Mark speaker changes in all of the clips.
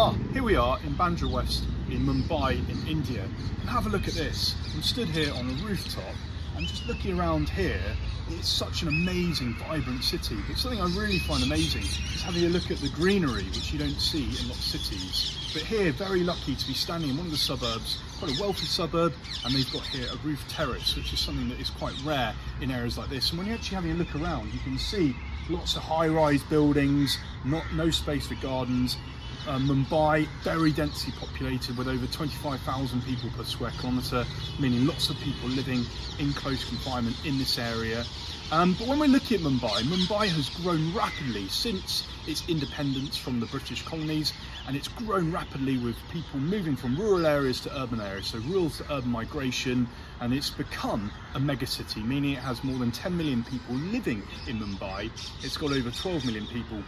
Speaker 1: Ah, here we are in Bandra West in Mumbai in India. And have a look at this. I'm stood here on a rooftop and just looking around here, it's such an amazing, vibrant city. But something I really find amazing is having a look at the greenery, which you don't see in lots of cities. But here, very lucky to be standing in one of the suburbs, quite a wealthy suburb, and they've got here a roof terrace, which is something that is quite rare in areas like this. And when you're actually having a look around, you can see lots of high-rise buildings, not no space for gardens, uh, Mumbai, very densely populated with over 25,000 people per square kilometre, meaning lots of people living in close confinement in this area. Um, but when we're looking at Mumbai, Mumbai has grown rapidly since its independence from the British colonies and it's grown rapidly with people moving from rural areas to urban areas, so rural to urban migration, and it's become a megacity, meaning it has more than 10 million people living in Mumbai. It's got over 12 million people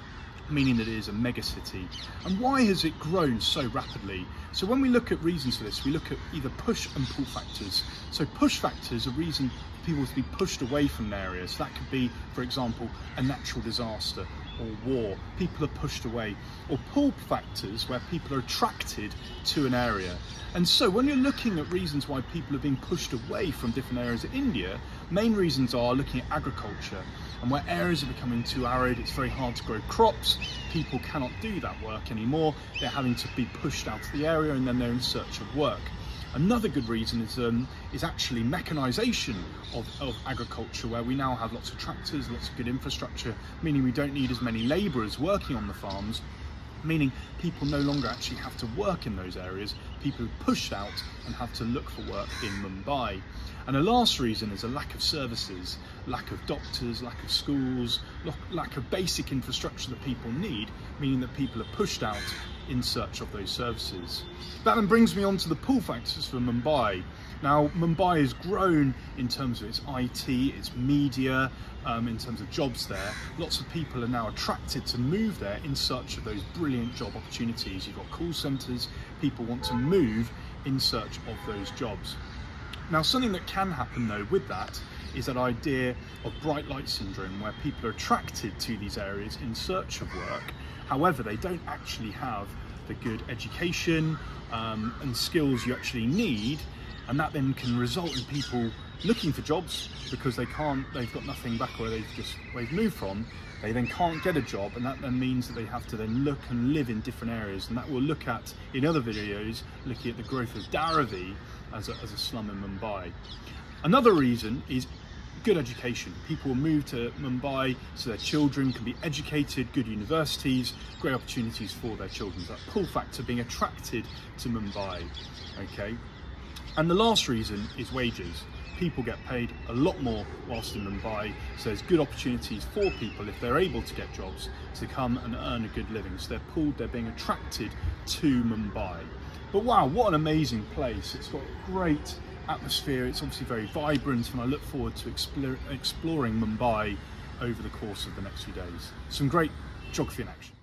Speaker 1: meaning that it is a megacity. And why has it grown so rapidly? So when we look at reasons for this, we look at either push and pull factors. So push factors are reason people to be pushed away from an area. So that could be, for example, a natural disaster or war. People are pushed away. Or pull factors where people are attracted to an area. And so when you're looking at reasons why people are being pushed away from different areas of India, main reasons are looking at agriculture and where areas are becoming too arid, it's very hard to grow crops, people cannot do that work anymore, they're having to be pushed out of the area and then they're in search of work. Another good reason is um, is actually mechanisation of, of agriculture, where we now have lots of tractors, lots of good infrastructure, meaning we don't need as many labourers working on the farms, meaning people no longer actually have to work in those areas. People pushed out and have to look for work in Mumbai. And the last reason is a lack of services, lack of doctors, lack of schools, lack of basic infrastructure that people need, meaning that people are pushed out in search of those services. That then brings me on to the pull factors for Mumbai. Now, Mumbai has grown in terms of its IT, its media, um, in terms of jobs there. Lots of people are now attracted to move there in search of those brilliant job opportunities. You've got call centres, people want to move in search of those jobs. Now, something that can happen though with that is that idea of bright light syndrome where people are attracted to these areas in search of work. However, they don't actually have the good education um, and skills you actually need and that then can result in people looking for jobs because they can't they've got nothing back where they've just where they've moved from they then can't get a job and that then means that they have to then look and live in different areas and that we'll look at in other videos looking at the growth of Dharavi as a, as a slum in Mumbai another reason is good education. People move to Mumbai so their children can be educated, good universities, great opportunities for their children. That pull factor being attracted to Mumbai. Okay, and the last reason is wages. People get paid a lot more whilst in Mumbai, so there's good opportunities for people if they're able to get jobs to come and earn a good living. So they're pulled, they're being attracted to Mumbai. But wow, what an amazing place. It's got great atmosphere, it's obviously very vibrant, and I look forward to explore, exploring Mumbai over the course of the next few days. Some great geography in action.